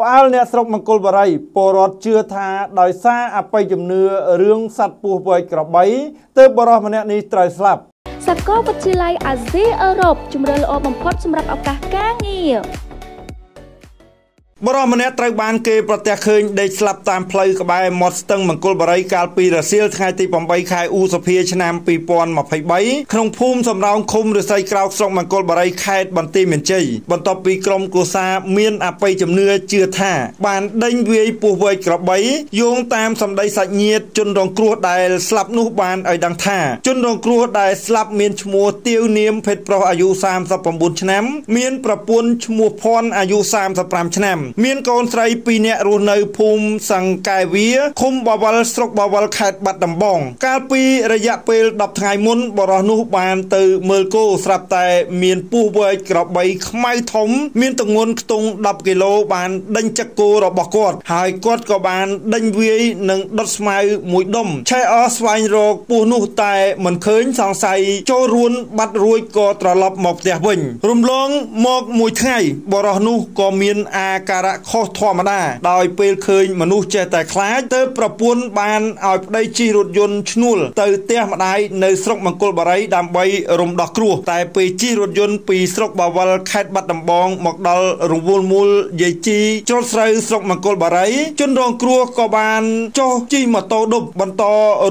ផ្អើលអ្នកស្រុកមង្គលបុរីពលរដ្ឋជឿថាដោយសារអបិយជំនឿរឿងសត្វពស់វែកក្របីទើបបរិសម្នាក់នេះត្រូវស្លាប់សាកលវិទ្យាល័យអាស៊ីអឺរ៉ុបជំរឿល្អបំផុតសម្រាប់ឱកាសការងារ បរិម្នាក់ត្រូវបានគេប្រទះឃើញដេកស្លាប់តាមផ្លូវក្បែរមាត់ស្ទឹងមង្គលបុរីកាលពីរសៀលថ្ងៃទី8ខែឧសភាឆ្នាំ2023ក្នុងភូមិសំរោងឃុំរិស័យក្រោកស្រុកមង្គលបុរីខេត្តបន្ទាយមានជ័យបន្ទាប់ពីក្រុមគូសាមានអបិយជំនឿជឿថា បានដេញវាយពស់វែកក្របីយោងតាមសម្ដីសាច់ញាតិជនរងគ្រោះដែលស្លាប់នោះបានឲ្យដឹងថា ជនរងគ្រោះដែលស្លាប់មានឈ្មោះទាវនាមភេទប្រុសអាយុ39ឆ្នាំ មានប្រពន្ធឈ្មោះភ័ណ្ឌអាយុ35ឆ្នាំមានកូនស្រី2នាក់រស់នៅភូមិសង្កែវាឃុំបវលស្រុកបវលខេត្តបាត់ដំបង កាលពីរយៈពេល10ថ្ងៃមុនបរិសនោះបានទៅមើលគោស្រាប់តែមានពស់វែកក្របីខ្មៅធំ មានទម្ងន់ខ្ទង់10គីឡូបានដេញចឹកគោរបស់គាត់ ហើយគាត់ក៏បានដេញវាយនិងដុតស្មៅមួយដុំឆែអស់ស្វែងរកពស់នោះតែមិនឃើញសង្ស័យចូលរួនបាត់រួចក៏ត្រឡប់មកផ្ទះវិញ រំលងមកមួយថ្ងៃបរិសនោះក៏មានអាការៈខុសធម្មតា ដោយពេលឃើញមនុស្សចេះតែខ្លាចទៅប្រពន្ធបានឲ្យប្តីជិះរថយន្តឈ្នួលទៅផ្ទះម្ដាយនៅស្រុកមង្គលបុរីដើម្បីរំដោះគ្រោះតែពេលជិះរថយន្តពីស្រុកបាវលខេត្តបាត់ដំបងមកដល់រង្វល់មូលយាយជីច្រុតស្រូវស្រុកមង្គលបុរីជនរងគ្រោះក៏បានចុះជិះម៉ូតូឌុបបន្ត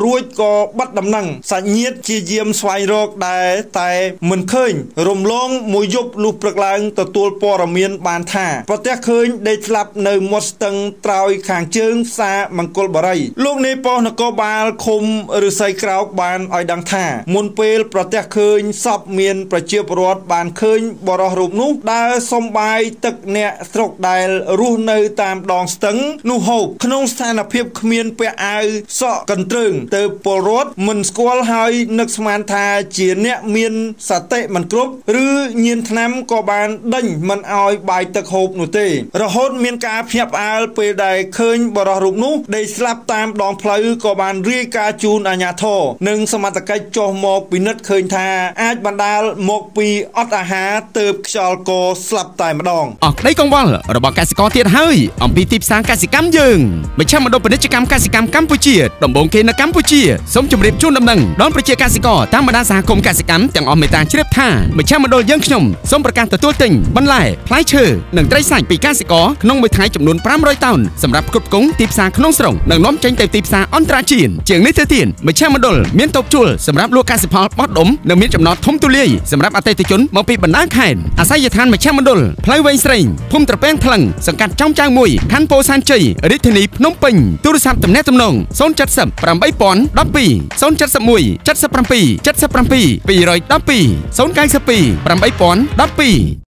រួចក៏បាត់ដំណឹងសាច់ញាតិជាយាមស្វែងរកដែរតែមិនឃើញរំលងមួយយប់លុះព្រឹកឡើងទទួលព័ត៌មានបានថាប្រទះឃើញដេកស្លាប់នៅមាត់ស្ទឹងត្រើយខាងជើងផ្សារមង្គលបុរីលោកនាយប៉ុស្តិ៍នគរបាលឃុំឫស្សីក្រោកបានឲ្យដឹងថាមុនពេលប្រទះឃើញសពមានប្រជាពលរដ្ឋបានឃើញបរិសរូបនោះដើរសំបាយទឹកអ្នកស្រុកដែលរស់នៅតាមដងស្ទឹងនោះហូបក្នុងស្ថានភាពគ្មានពាក់អាវសក់កន្ទ្រើងទៅពលរដ្ឋមិនស្គាល់ហើយនឹកស្មានថាជាអ្នកមានសតិមិនគ្រប់ឬញៀនថ្នាំក៏បានដេញមិនឲ្យបាយទឹកហូបនោះទេរហូតមានការភ្ញាក់ផ្អើលពេលដែលឃើញបរិសរូបនោះដេកស្លាប់តាមដងផ្លូវក៏បានរាយការណ៍ជូនអាជ្ញាធរនិងសមត្ថកិច្ចចុះមកពិនិត្យឃើញថាអាចបណ្ដាលមកពីអត់អាហារទើបខ្យល់កស្លាប់តែម្ដងអស់ក្តីកង្វល់របស់កសិករទៀតហើយអំពីទីផ្សារកសិកម្មយើងមជ្ឈមណ្ឌលពាណិជ្ជកម្មកសិកម្មកម្ពុជាដំបូងគេនៅកម្ពុជាសូមជម្រាបជូនដំណឹងដល់ប្រជាកសិករតាមបណ្ដាសហគមន៍កសិកម្មទាំងអស់មេត្តាជ្រាបថាមជ្ឈមណ្ឌលយើងខ្ញុំសូមប្រកាសទទួលទិញបន្លែផ្លែឈើនិងត្រីសាច់ពីកសិករក្នុងមួយថ្ងៃចំនួន500តោនសម្រាប់គ្រប់គងទីផ្សារក្នុងស្រុងនិងនាំចេញទៅទីផ្សារអន្តរជាតិជាងនេះទៅទៀតមជ្ឈមណ្ឌលមានតូបជួលសម្រាប់លក់កសិផលបោះដុំនិងមានចំណតធំទូលាយសម្រាប់អតិថិជនមកពីបណ្ដាខេត្តអាស័យដ្ឋានមជ្ឈមណ្ឌលផ្លូវវែងស្រេងភូមិត្រពាំងថ្លឹងសង្កាត់ចំចៅ1ខណ្ឌពោធិ៍សែនជ័យរាជធានីភ្នំពេញទូរស័ព្ទទំនាក់ទំនង070 8012 071 77 77 212 092 8012